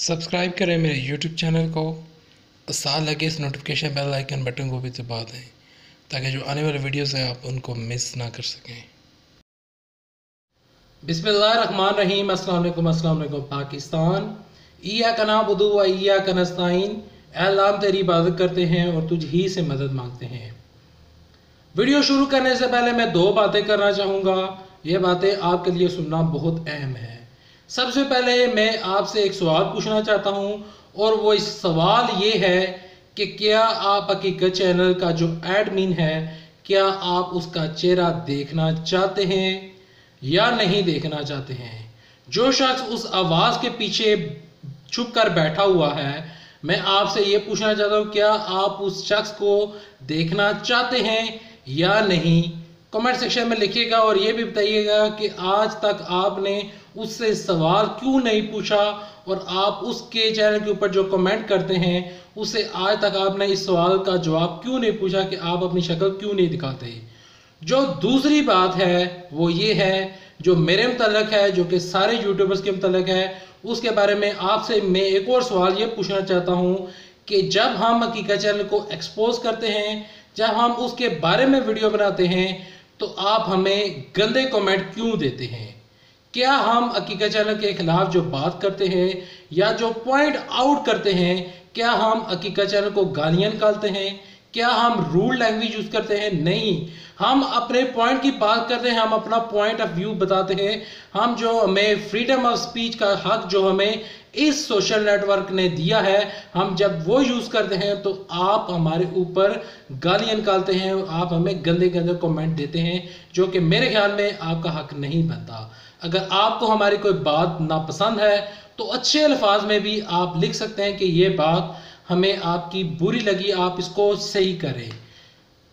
Subscribe کریں میرے YouTube channel کو۔ سال لگے اس نوٹفکیشن بیل آئیکن بٹن کو بھی دبا دیں تاکہ جو آنے والے ویڈیوز ہیں آپ ان کو مس نہ کر سکیں۔ بسم اللہ الرحمن الرحیم، السلام علیکم السلام علیکم، پاکستان۔ ایا کا ادو بدو و ایا کا اے اعلام تیری عبادت کرتے ہیں اور تجھ ہی سے مدد مانگتے ہیں۔ ویڈیو شروع کرنے سے پہلے میں دو باتیں کرنا چاہوں گا۔ یہ باتیں آپ کے لیے سننا بہت اہم ہے سب سے پہلے میں آپ سے ایک سوال پوچھنا چاہتا ہوں اور وہ اس سوال یہ ہے کہ کیا آپ حقیقت چینل کا جو ایڈمین ہے، کیا آپ اس کا چہرہ دیکھنا چاہتے ہیں یا نہیں دیکھنا چاہتے ہیں؟ جو شخص اس آواز کے پیچھے چھپ کر بیٹھا ہوا ہے، میں آپ سے یہ پوچھنا چاہتا ہوں، کیا آپ اس شخص کو دیکھنا چاہتے ہیں یا نہیں؟ کمنٹ سیکشن میں لکھیے گا اور یہ بھی بتائیے گا کہ آج تک آپ نے اس سے سوال کیوں نہیں پوچھا؟ اور آپ اس کے چینل کے اوپر جو کمنٹ کرتے ہیں، اسے آج تک آپ نے اس سوال کا جواب کیوں نہیں پوچھا کہ آپ اپنی شکل کیوں نہیں دکھاتے؟ جو دوسری بات ہے، وہ یہ ہے، جو میرے متعلق ہے، جو کہ سارے یوٹیوبرز کے متعلق ہے، اس کے بارے میں آپ سے میں ایک اور سوال یہ پوچھنا چاہتا ہوں کہ جب ہم حقیقہ چینل کو ایکسپوز کرتے ہیں، جب ہم اس کے بارے میں ویڈیو بناتے ہیں، تو آپ ہمیں گندے کومنٹ کیوں دیتے ہیں؟ کیا ہم عقیقہ چینل کے خلاف جو بات کرتے ہیں یا جو پوائنٹ آؤٹ کرتے ہیں، کیا ہم عقیقہ چینل کو گالیاں نکالتے ہیں؟ کیا ہم رول لینگویج یوز کرتے ہیں؟ نہیں۔ ہم اپنے پوائنٹ کی بات کرتے ہیں، ہم اپنا پوائنٹ آف ویو بتاتے ہیں۔ ہم جو ہمیں فریڈم آف سپیچ کا حق جو ہمیں اس سوشل نیٹ ورک نے دیا ہے، ہم جب وہ یوز کرتے ہیں تو آپ ہمارے اوپر گالیاں نکالتے ہیں آپ ہمیں گندے گندے کومنٹ دیتے ہیں، جو کہ میرے خیال میں آپ کا حق نہیں بنتا۔ اگر آپ کو ہماری کوئی بات ناپسند ہے، تو اچھے الفاظ میں بھی آپ لکھ سکتے ہیں کہ یہ بات ہمیں آپ کی بری لگی، آپ اس کو صحیح کریں۔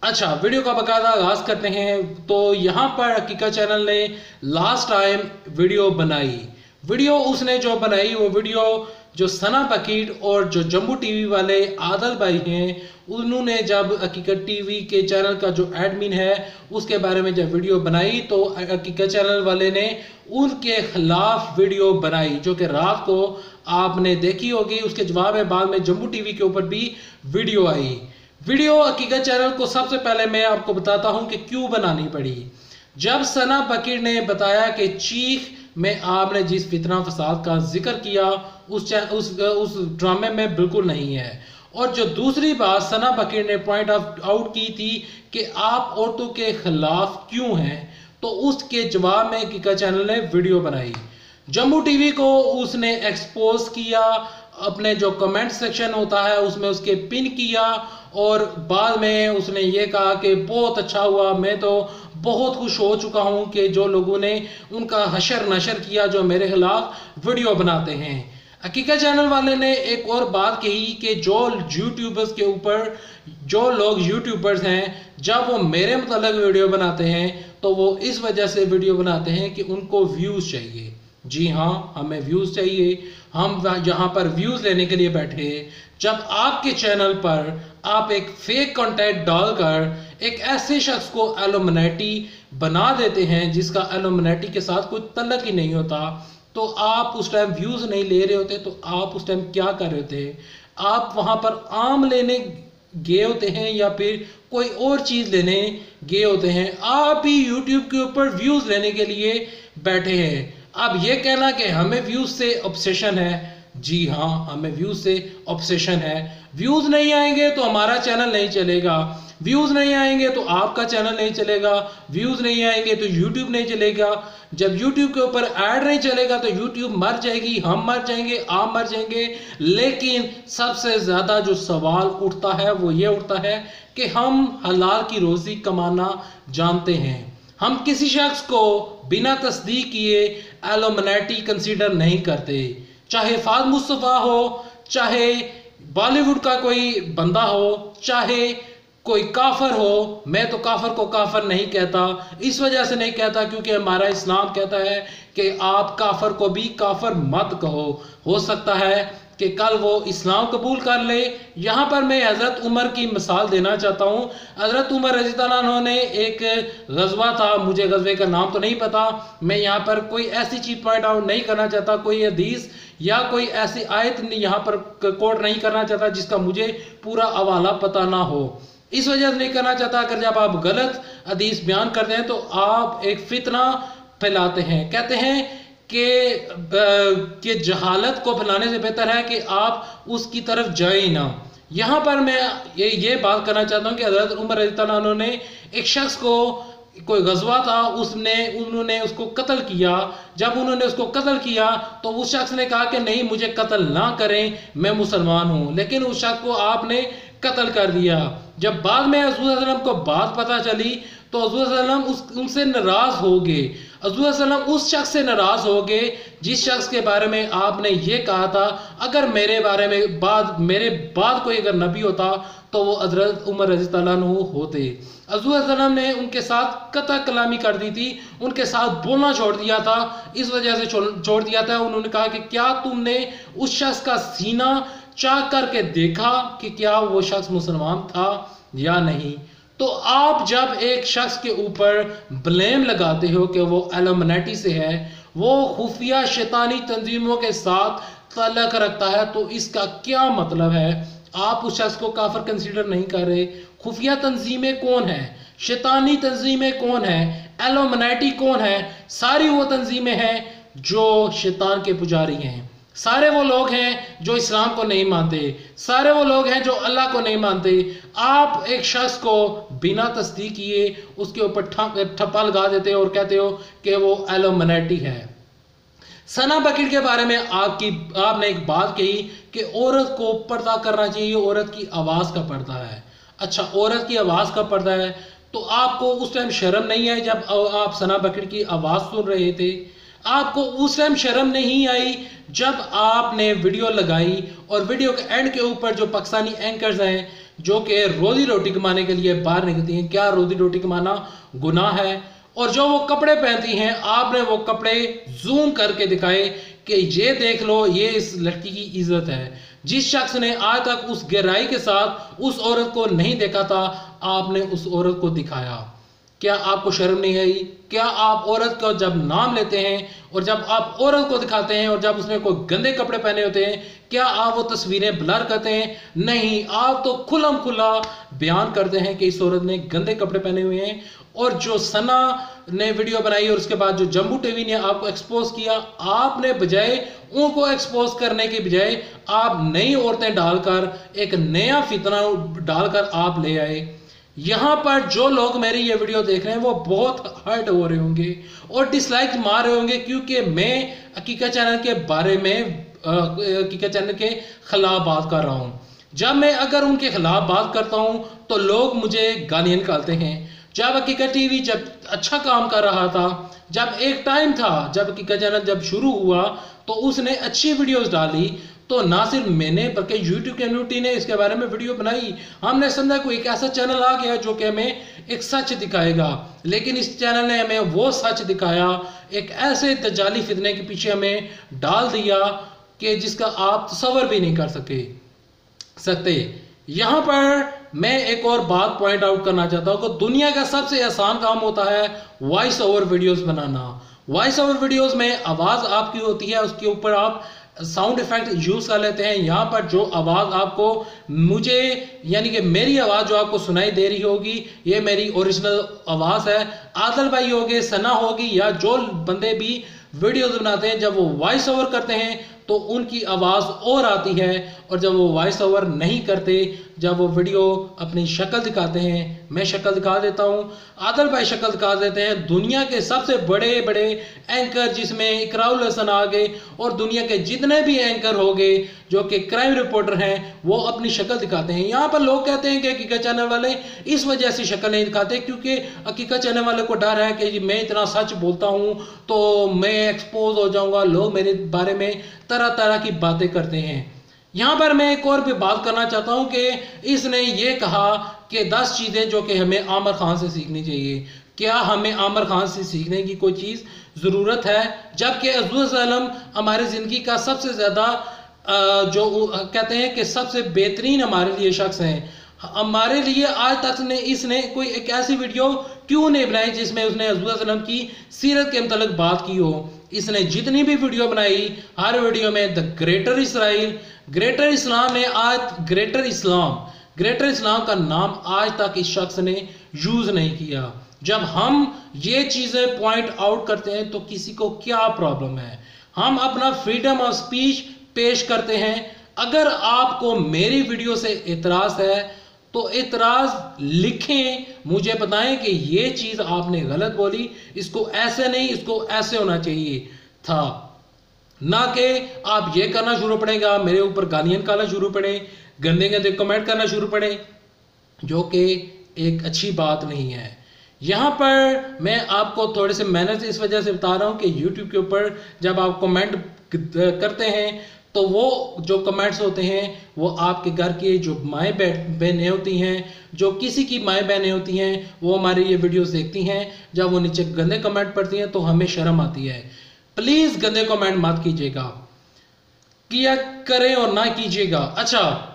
اچھا ویڈیو کا باقاعدہ آغاز کرتے ہیں۔ تو یہاں پر حقیقہ چینل نے لاسٹ ٹائم ویڈیو بنائی۔ ویڈیو اس نے جو بنائی، وہ ویڈیو جو ثنا پکیٹ اور جو جمبو ٹی وی والے عادل بھائی ہیں، انہوں نے جب حقیقت ٹی وی کے چینل کا جو ایڈمن ہے، اس کے بارے میں جب ویڈیو بنائی تو حقیقت چینل والے نے ان کے خلاف ویڈیو بنائی، جو کہ رات کو آپ نے دیکھی ہوگی۔ اس کے جواب میں بعد میں جمبو ٹی وی کے اوپر بھی ویڈیو آئی۔ ویڈیو حقیقت چینل کو سب سے پہلے میں آپ کو بتاتا ہوں کہ کیوں بنانی پڑی۔ جب ثنا بکیر نے بتایا کہ چیخ میں آپ نے جس فتنہ فساد کا ذکر کیا اس اس اس ڈرامے میں بالکل نہیں ہے۔ اور جو دوسری بات ثنا بکیر نے پوائنٹ آف آؤٹ کی تھی کہ آپ عورتوں کے خلاف کیوں ہیں، تو اس کے جواب میں کیکا چینل نے ویڈیو بنائی۔ جمبو ٹی وی کو اس نے ایکسپوز کیا، اپنے جو کمنٹ سیکشن ہوتا ہے، اس میں اس کے پن کیا اور بعد میں اس نے یہ کہا کہ بہت اچھا ہوا، میں تو بہت خوش ہو چکا ہوں کہ جو لوگوں نے ان کا حشر نشر کیا جو میرے خلاف ویڈیو بناتے ہیں۔ حقیقہ چینل والے نے ایک اور بات کہی کہ جو یوٹیوبرز کے اوپر، جو لوگ یوٹیوبرز ہیں، جب وہ میرے متعلق ویڈیو بناتے ہیں، تو وہ اس وجہ سے ویڈیو بناتے ہیں کہ ان کو ویوز چاہیے۔ جی ہاں ہمیں ویوز چاہیے۔ ہم یہاں پر ویوز لینے کے لیے بیٹھے جب آپ کے چینل پر آپ ایک فیک کانٹیکٹ ڈال کر ایک ایسے شخص کو ایلومنیٹی بنا دیتے ہیں جس کا ایلومنیٹی کے ساتھ کوئی تلق ہی نہیں ہوتا تو آپ اس ٹائم ویوز نہیں لے رہے ہوتے، تو آپ اس ٹائم کیا کر رہے ہوتے؟ آپ وہاں پر آم لینے گئے ہوتے ہیں یا پھر کوئی اور چیز لینے گئے ہوتے ہیں؟ آپ بھی یوٹیوب کے اوپر ویوز لینے کے لیے بیٹھے ہیں۔ اب یہ کہنا کہ ہمیں ویوز سے اپسیشن ہے۔ جی ہاں ہمیں ویوز سے اپسیشن ہے۔ ویوز نہیں آئیں گے تو ہمارا چینل نہیں چلے گا۔ ویوز نہیں آئیں گے تو آپ کا چینل نہیں چلے گا، ویوز نہیں آئیں گے تو یوٹیوب نہیں چلے گا۔ جب یوٹیوب کے اوپر ایڈ نہیں چلے گا تو یوٹیوب مر جائے گی، ہم مر جائیں گے، آپ مر جائیں گے۔ لیکن سب سے زیادہ جو سوال اٹھتا ہے وہ یہ اٹھتا ہے کہ ہم حلال کی روزی کمانا جانتے ہیں۔ ہم کسی شخص کو بنا تصدیق کیے ایلومنیٹی کنسیڈر نہیں کرتے۔ چاہے فاد مصطفیٰ ہو، چاہے بالی ووڈ کا کوئی بندہ ہو، چاہے کوئی کافر ہو، میں تو کافر کو کافر نہیں کہتا، اس وجہ سے نہیں کہتا کیونکہ ہمارا اسلام کہتا ہے کہ آپ کافر کو بھی کافر مت کہو۔ ہو سکتا ہے کہ کل وہ اسلام قبول کر لے۔ یہاں پر میں حضرت عمر کی مثال دینا چاہتا ہوں۔ حضرت عمر رضی اللہ عنہ نے ایک غزوہ تھا، مجھے غزوے کا نام تو نہیں پتا۔ میں یہاں پر کوئی ایسی چیز پوائنٹ آؤٹ نہیں کرنا چاہتا، کوئی حدیث یا کوئی ایسی آیت یہاں پر کوٹ نہیں کرنا چاہتا جس کا مجھے پورا حوالہ پتہ نہ ہو۔ اس وجہ سے نہیں کرنا چاہتا اگر جب آپ غلط حدیث بیان کرتے ہیں تو آپ ایک فتنہ پھیلاتے ہیں۔ کہتے ہیں کہ کہ جہالت کو پھیلانے سے بہتر ہے کہ آپ اس کی طرف جائیں نہ۔ یہاں پر میں یہ بات کرنا چاہتا ہوں کہ حضرت عمر رضی اللہ عنہ نے ایک شخص کو، کوئی غزوہ تھا، اس نے، انہوں نے اس کو قتل کیا۔ جب انہوں نے اس کو قتل کیا تو اس شخص نے کہا کہ نہیں، مجھے قتل نہ کریں، میں مسلمان ہوں۔ لیکن اس شخص کو آپ نے قتل کر دیا جب بعد میں حضور صلی اللہ علیہ وسلم کو بات پتا چلی تو حضور صلی اللہ علیہ وسلم ان سے ناراض ہو گئے۔ حضور صلی اللہ علیہ وسلم اس شخص سے ناراض ہو گئے جس شخص کے بارے میں آپ نے یہ کہا تھا، اگر میرے بارے میں بعد میرے بعد کوئی اگر نبی ہوتا تو وہ حضرت عمر رضی اللہ عنہ ہوتے۔ حضور صلی اللہ علیہ وسلم نے ان کے ساتھ قطع کلامی کر دی تھی، ان کے ساتھ بولنا چھوڑ دیا تھا۔ اس وجہ سے چھوڑ دیا تھا۔ انہوں نے کہا کہ کیا تم نے اس شخص کا سینہ چاہ کر کے دیکھا کہ کیا وہ شخص مسلمان تھا یا نہیں۔ تو آپ جب ایک شخص کے اوپر بلیم لگاتے ہو کہ وہ ایلومنیٹی سے ہے، وہ خفیہ شیطانی تنظیموں کے ساتھ تعلق رکھتا ہے، تو اس کا کیا مطلب ہے؟ آپ اس شخص کو کافر کنسیڈر نہیں کر رہے۔ خفیہ تنظیمیں کون ہیں؟ شیطانی تنظیمیں کون ہیں؟ ایلومنیٹی کون ہے ساری وہ تنظیمیں ہیں جو شیطان کے پجاری ہیں۔ سارے وہ لوگ ہیں جو اسلام کو نہیں مانتے، سارے وہ لوگ ہیں جو اللہ کو نہیں مانتے۔ آپ ایک شخص کو بنا تصدیق کیے، اس کے اوپر ٹھپا لگا دیتے اور کہتے ہو کہ وہ ایلومنیٹی ہے۔ سنا بکیٹ کے بارے میں آپ کی، آپ نے ایک بات کہی کہ عورت کو پردہ کرنا چاہیے، عورت کی آواز کا پردہ ہے۔ اچھا عورت کی آواز کا پردہ ہے تو آپ کو اس ٹائم شرم نہیں ہے جب آپ سنا بکیٹ کی آواز سن رہے تھے؟ آپ کو اس ٹائم شرم نہیں آئی جب آپ نے ویڈیو لگائی اور ویڈیو کے اینڈ کے اوپر جو پاکستانی اینکرز ہیں، جو کہ روزی روٹی کمانے کے لیے باہر نکلتی ہیں، کیا روزی روٹی کمانا گناہ ہے؟ اور جو وہ کپڑے پہنتی ہیں، آپ نے وہ کپڑے زوم کر کے دکھائے کہ یہ دیکھ لو، یہ اس لڑکی کی عزت ہے۔ جس شخص نے آج تک اس گہرائی کے ساتھ اس عورت کو نہیں دیکھا تھا، آپ نے اس عورت کو دکھایا۔ کیا آپ کو شرم نہیں آئی؟ کیا آپ عورت کا جب نام لیتے ہیں اور جب آپ عورت کو دکھاتے ہیں اور جب اس نے کوئی گندے کپڑے پہنے ہوتے ہیں، کیا آپ وہ تصویریں بلر کرتے ہیں؟ نہیں، آپ تو کھلم کھلا بیان کرتے ہیں کہ اس عورت نے گندے کپڑے پہنے ہوئے ہیں اور جو سنا نے ویڈیو بنائی اور اس کے بعد جو جمبو ٹی وی نے آپ کو ایکسپوز کیا، آپ نے بجائے ان کو ایکسپوز کرنے کے بجائے آپ نئی عورتیں ڈال کر ایک نیا فتنہ ڈال کر آپ لے آئے۔ یہاں پر جو لوگ میری یہ ویڈیو دیکھ رہے ہیں وہ بہت ہرٹ ہو رہے ہوں گے اور ڈس لائک مار رہے ہوں گے کیونکہ میں عقیقہ چینل کے بارے میں عقیقہ چینل کے خلاف بات کر رہا ہوں۔ جب میں اگر ان کے خلاف بات کرتا ہوں تو لوگ مجھے گالیاں نکالتے ہیں۔ جب عقیقہ ٹی وی جب اچھا کام کر رہا تھا، جب ایک ٹائم تھا، جب عقیقہ چینل جب شروع ہوا تو اس نے اچھی ویڈیوز ڈالی۔ تو نہ صرف میں نے بلکہ یوٹیوب کمیونٹی نے اس کے بارے میں ویڈیو بنائی۔ ہم نے سمجھا کوئی ایک ایسا چینل آ گیا جو کہ ہمیں ایک سچ دکھائے گا۔ لیکن اس چینل نے ہمیں وہ سچ دکھایا، ایک ایسے تجالی فتنے کے پیچھے ہمیں ڈال دیا کہ جس کا آپ تصور بھی نہیں کر سکے سکتے۔ یہاں پر میں ایک اور بات پوائنٹ آؤٹ کرنا چاہتا ہوں کہ دنیا کا سب سے آسان کام ہوتا ہے وائس اوور ویڈیوز بنانا۔ وائس اوور ویڈیوز میں آواز آپ کی ہوتی ہے، اس کے اوپر آپ ساؤنڈ ایفیکٹ یوز کر لیتے ہیں۔ یہاں پر جو آواز آپ کو مجھے یعنی کہ میری آواز جو آپ کو سنائی دے رہی ہوگی، یہ میری اوریجنل آواز ہے۔ عادل بھائی ہوگی سنا ہوگی یا جو بندے بھی ویڈیوز بناتے ہیں، جب وہ وائس اوور کرتے ہیں تو ان کی آواز اور آتی ہے اور جب وہ وائس اوور نہیں کرتے جب وہ ویڈیو اپنی شکل دکھاتے ہیں، میں شکل دکھا دیتا ہوں، عادل بھائی شکل دکھا دیتے ہیں، دنیا کے سب سے بڑے بڑے اینکر جس میں اقراء الحسن آگے اور دنیا کے جتنے بھی اینکر ہو گئے جو کہ کرائم رپورٹر ہیں، وہ اپنی شکل دکھاتے ہیں۔ یہاں پر لوگ کہتے ہیں کہ حقیقت چینل والے اس وجہ سے شکل نہیں دکھاتے کیونکہ حقیقت چینل والے کو ڈر ہے کہ جی میں اتنا سچ بولتا ہوں تو میں ایکسپوز ہو جاؤں گا، لوگ میرے بارے میں طرح طرح کی باتیں کرتے ہیں۔ یہاں پر میں ایک اور بھی بات کرنا چاہتا ہوں کہ اس نے یہ کہا کہ دس چیزیں جو کہ ہمیں عامر خان سے سیکھنی چاہیے۔ کیا ہمیں عامر خان سے سیکھنے کی کوئی چیز ضرورت ہے؟ جبکہ عزوز علم ہماری زندگی کا سب سے زیادہ جو کہتے ہیں کہ سب سے بہترین ہمارے لیے شخص ہیں۔ ہمارے لیے آج تک نے اس نے کوئی ایک ایسی ویڈیو کیوں نہیں بنائی جس میں اس نے حضور وسلم کی سیرت کے متعلق بات کی ہو؟ اس نے جتنی بھی ویڈیو بنائی، ہر ویڈیو میں دا گریٹر اسرائیل گریٹر اسلام نے آج گریٹر اسلام گریٹر اسلام کا نام آج تک اس شخص نے یوز نہیں کیا۔ جب ہم یہ چیزیں پوائنٹ آؤٹ کرتے ہیں تو کسی کو کیا پرابلم ہے؟ ہم اپنا فریڈم آف سپیچ پیش کرتے ہیں۔ اگر آپ کو میری ویڈیو سے اعتراض ہے، تو اعتراض لکھیں، مجھے بتائیں کہ یہ چیز آپ نے غلط بولی، اس کو ایسے نہیں، اس کو ایسے ہونا چاہیے۔ تھا۔ نہ کہ آپ یہ کرنا شروع پڑے گا، میرے اوپر گالیاں نکالنا شروع پڑے، گندے گندے کمنٹ کرنا شروع پڑے، جو کہ ایک اچھی بات نہیں ہے۔ یہاں پر میں آپ کو تھوڑے سے محنت اس وجہ سے بتا رہا ہوں کہ یوٹیوب کے اوپر جب آپ کمنٹ کرتے ہیں، تو وہ جو کمنٹس ہوتے ہیں، وہ آپ کے گھر کی جو مائیں بہنیں ہوتی ہیں، جو کسی کی مائیں بہنیں ہوتی ہیں، وہ ہماری یہ ویڈیوز دیکھتی ہیں۔ جب وہ نیچے گندے کمنٹ پڑھتی ہیں، تو ہمیں شرم آتی ہے۔ پلیز گندے کمنٹ مت کیجیے گا۔ کیا کریں اور نہ کیجیے گا۔ اچھا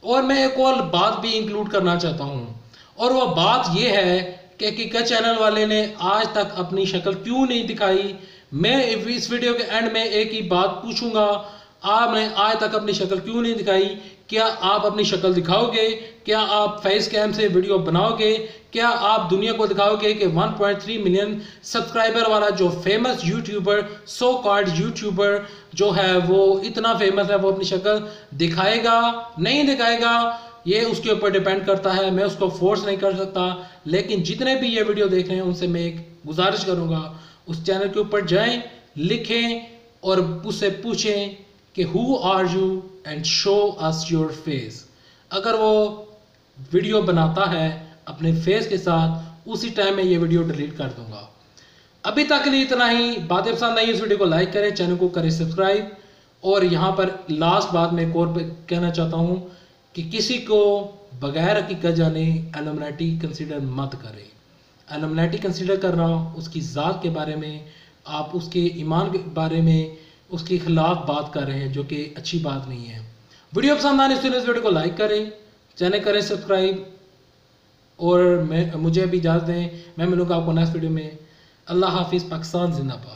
اور میں ایک اور بات بھی انکلوڈ کرنا چاہتا ہوں۔ اور وہ بات یہ ہے کہ کیکا چینل والے نے آج تک اپنی شکل کیوں نہیں دکھائی؟ میں اس ویڈیو کے اینڈ میں ایک ہی بات پوچھوں گا۔ آپ نے آج تک اپنی شکل کیوں نہیں دکھائی؟ کیا آپ اپنی شکل دکھاؤ گے؟ کیا آپ فیس کیم سے ویڈیو بناؤ گے؟ کیا آپ دنیا کو دکھاؤ گے کہ 1.3 ملین سبسکرائبر والا جو famous YouTuber so called YouTuber جو ہے وہ اتنا فیمس ہے وہ اپنی شکل دکھائے گا؟ نہیں دکھائے گا؟ یہ اس کے اوپر ڈیپینڈ کرتا ہے، میں اس کو فورس نہیں کر سکتا۔ لیکن جتنے بھی یہ ویڈیو دیکھ رہے ہیں، ان سے میں ایک گزارش کروں گا، اس چینل کے اوپر جائیں، لکھیں اور اس سے پوچھیں کہ who are you and show us your face اگر وہ ویڈیو بناتا ہے اپنے فیس کے ساتھ، اسی ٹائم میں یہ ویڈیو ڈیلیٹ کر دوں گا۔ ابھی تک لیے اتنا ہی۔ باتیں پسند آئی، اس ویڈیو کو لائک کریں چینل کو کریں سبسکرائب اور یہاں پر لاسٹ بات میں ایک اور کہنا چاہتا ہوں کہ کسی کو بغیر حقیقت جانے ایلومنیٹی کنسیڈر مت کرے ایلومنیٹی کنسیڈر کر رہا ہوں اس کی ذات کے بارے میں، آپ اس کے ایمان کے بارے میں اس کے خلاف بات کر رہے ہیں جو کہ اچھی بات نہیں ہے۔ ویڈیو پسند آنے سے اس ویڈیو کو لائک کریں، چینل کریں، سبسکرائب، اور میں مجھے بھی اجازت دیں، میں ملوں گا آپ کو نیکسٹ ویڈیو میں۔ اللہ حافظ، پاکستان زندہ پا